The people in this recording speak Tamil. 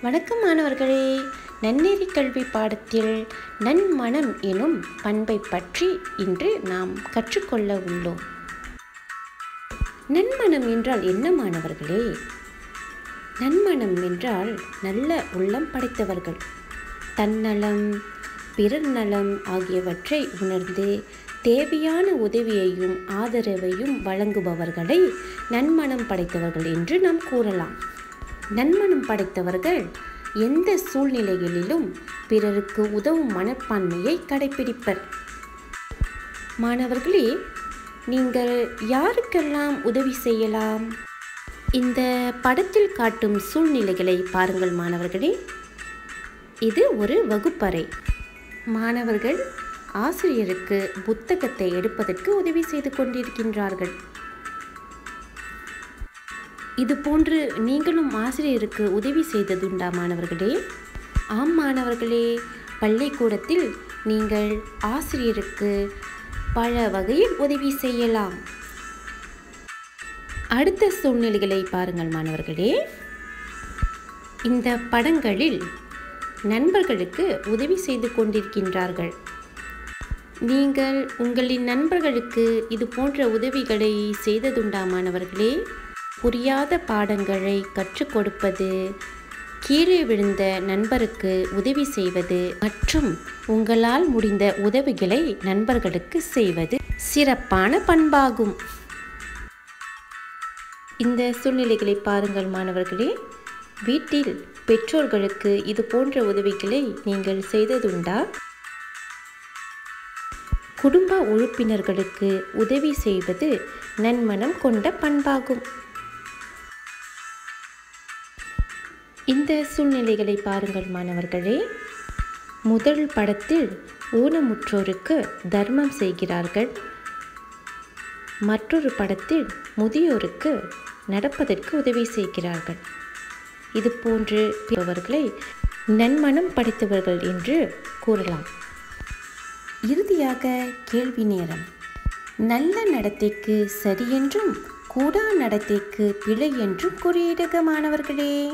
வணக்கம் மாணவர்களே. நன்னெறி கல்வி பாடத்தில் நன்மனம் எனும் பண்பை பற்றி இன்று நாம் கற்றுக்கொள்ள உள்ளோம். நன்மனம் என்றால் என்ன மாணவர்களே? நன்மனம் என்றால் நல்ல உள்ளம் படைத்தவர்கள். தன்னலம் பிறர் நலம் ஆகியவற்றை உணர்ந்து தேவையான உதவியையும் ஆதரவையும் வழங்குபவர்களை நன்மனம் படைத்தவர்கள் என்று நாம் கூறலாம். நன்மனம் படைத்தவர்கள் எந்த சூழ்நிலைகளிலும் பிறருக்கு உதவும் மனப்பான்மையை கடைபிடிப்பர் மாணவர்களே நீங்கள் யாருக்கெல்லாம் உதவி செய்யலாம்? இந்த படத்தில் காட்டும் சூழ்நிலைகளை பாருங்கள் மாணவர்களே. இது ஒரு வகுப்பறை. மாணவர்கள் ஆசிரியருக்கு புத்தகத்தை எடுப்பதற்கு உதவி செய்து கொண்டிருக்கின்றார்கள். இது போன்று நீங்களும் ஆசிரியருக்கு உதவி செய்ததுண்டா மாணவர்களே? ஆம் மாணவர்களே பள்ளிக்கூடத்தில் நீங்கள் ஆசிரியருக்கு பல வகையில் உதவி செய்யலாம். அடுத்த சூழ்நிலைகளை பாருங்கள் மாணவர்களே. இந்த படங்களில் நண்பர்களுக்கு உதவி செய்து கொண்டிருக்கின்றார்கள். நீங்கள் உங்களின் நண்பர்களுக்கு இது போன்ற உதவிகளை செய்ததுண்டா மாணவர்களே? புரியாத பாடங்களை கற்றுக் கொடுப்பது கீழே விழுந்த நண்பருக்கு உதவி செய்வது மற்றும் உங்களால் முடிந்த உதவிகளை நண்பர்களுக்கு செய்வது சிறப்பான பண்பாகும். இந்த சூழ்நிலைகளை பாருங்கள் மாணவர்களே. வீட்டில் பெற்றோர்களுக்கு இது போன்ற உதவிகளை நீங்கள் செய்ததுண்டா? குடும்ப உறுப்பினர்களுக்கு உதவி செய்வது நன்மனம் கொண்ட பண்பாகும். இந்த சூழ்நிலைகளை பாருங்கள் மாணவர்களே. முதல் படத்தில் ஊனமுற்றோருக்கு தர்மம் செய்கிறார்கள். மற்றொரு படத்தில் முதியோருக்கு நடப்பதற்கு உதவி செய்கிறார்கள். இது போன்று பிறவர்களை நன்மனம் படைத்தவர்கள் என்று கூறலாம். இறுதியாக கேள்வி நேரம். நல்ல நடத்தைக்கு சரி என்றும் கூடா நடத்தைக்கு பிழை என்றும் குறியிடுக மாணவர்களே.